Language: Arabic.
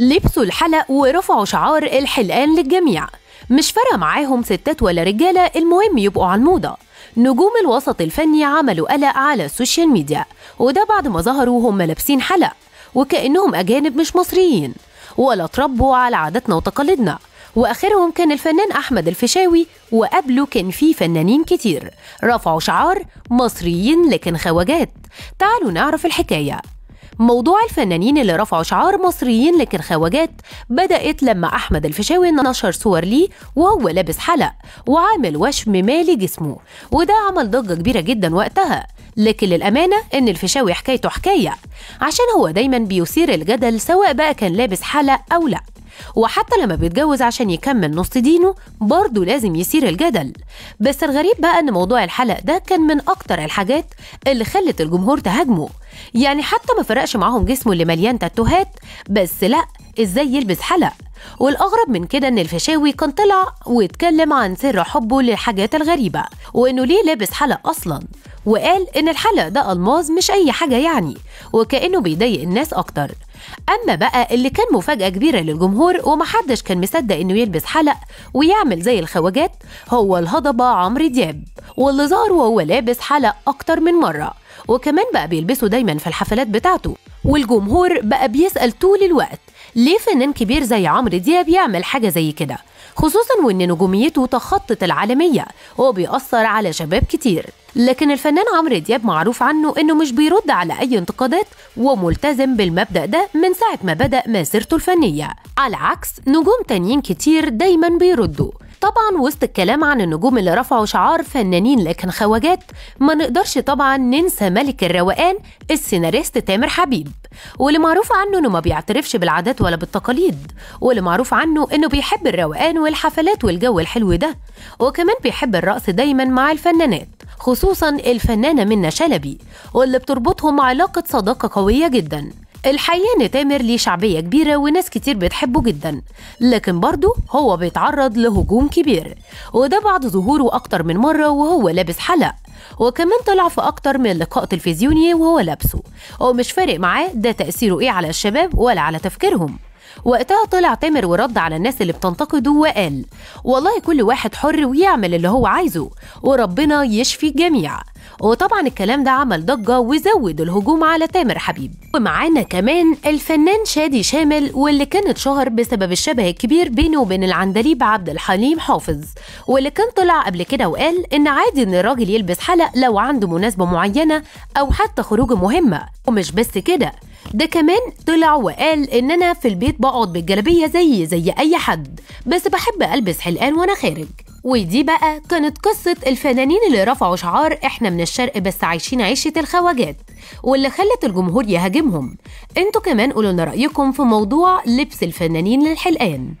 لبسوا الحلق ورفعوا شعار الحلقان للجميع. مش فارقة معاهم ستات ولا رجالة المهم يبقوا على الموضة. نجوم الوسط الفني عملوا قلق على السوشيال ميديا وده بعد ما ظهروا وهم لابسين حلق وكأنهم أجانب مش مصريين. ولا اتربوا على عاداتنا وتقاليدنا. وآخرهم كان الفنان أحمد الفيشاوي وقبله كان في فنانين كتير. رفعوا شعار مصريين لكن خواجات. تعالوا نعرف الحكاية. موضوع الفنانين اللي رفعوا شعار مصريين لكن خواجات بدأت لما أحمد الفيشاوي نشر صور ليه وهو لابس حلق وعامل وشم مالي جسمه. وده عمل ضجة كبيرة جدا وقتها. لكن للأمانة إن الفيشاوي حكايته حكاية. عشان هو دايما بيثير الجدل سواء بقى كان لابس حلق أو لأ. وحتى لما بيتجوز عشان يكمل نص دينه برضه لازم يثير الجدل. بس الغريب بقى إن موضوع الحلق ده كان من أكتر الحاجات اللي خلت الجمهور تهاجمه. يعني حتى ما فرقش معاهم جسمه اللي مليان تاتوهات بس لأ إزاي يلبس حلق. والأغرب من كده إن الفيشاوي كان طلع واتكلم عن سر حبه للحاجات الغريبة وإنه ليه لابس حلق أصلا؟ وقال إن الحلق ده ألماظ مش أي حاجة يعني وكأنه بيضايق الناس أكتر. أما بقى اللي كان مفاجأة كبيرة للجمهور ومحدش كان مصدق إنه يلبس حلق ويعمل زي الخواجات هو الهضبة عمرو دياب. واللي ظهر وهو لابس حلق أكتر من مرة. وكمان بقى بيلبسه دايما في الحفلات بتاعته. والجمهور بقى بيسأل طول الوقت ليه فنان كبير زي عمرو دياب يعمل حاجة زي كده؟ خصوصا وإن نجوميته تخطت العالمية وهو بيأثر على شباب كتير. لكن الفنان عمرو دياب معروف عنه إنه مش بيرد على أي انتقادات وملتزم بالمبدأ ده من ساعة ما بدأ مسيرته الفنية. على عكس نجوم تانيين كتير دايما بيردوا. طبعا وسط الكلام عن النجوم اللي رفعوا شعار فنانين لكن خواجات ما نقدرش طبعا ننسى ملك الروقان السيناريست تامر حبيب. واللي معروف عنه إنه ما بيعترفش بالعادات ولا بالتقاليد واللي معروف عنه إنه بيحب الروقان والحفلات والجو الحلو ده. وكمان بيحب الرقص دايما مع الفنانات خصوصا الفنانة منى شلبي واللي بتربطهم علاقة صداقة قوية جدا. الحقيقة إن تامر ليه شعبية كبيرة وناس كتير بتحبه جدا لكن برضه هو بيتعرض لهجوم كبير وده بعد ظهوره أكتر من مرة وهو لابس حلق وكمان طلع في أكتر من لقاء تلفزيوني وهو لابسه ومش فارق معاه ده تأثيره إيه على الشباب ولا على تفكيرهم. وقتها طلع تامر ورد على الناس اللي بتنتقده وقال والله كل واحد حر ويعمل اللي هو عايزه وربنا يشفي الجميع. وطبعا الكلام ده عمل ضجة وزود الهجوم على تامر حبيب. ومعانا كمان الفنان شادي شامل واللي كان اتشهر بسبب الشبه الكبير بينه وبين العندليب عبد الحليم حافظ. واللي كان طلع قبل كده وقال إن عادي إن الراجل يلبس حلق لو عنده مناسبة معينة أو حتى خروجة مهمة. ومش بس كده ده كمان طلع وقال إن أنا في البيت بقعد بالجلابية زي زي أي حد بس بحب ألبس حلقان وأنا خارج. ودي بقى كانت قصة الفنانين اللي رفعوا شعار إحنا من الشرق بس عايشين عيشة الخواجات واللي خلت الجمهور يهاجمهم. أنتوا كمان قولوا لنا رأيكم في موضوع لبس الفنانين للحلقان.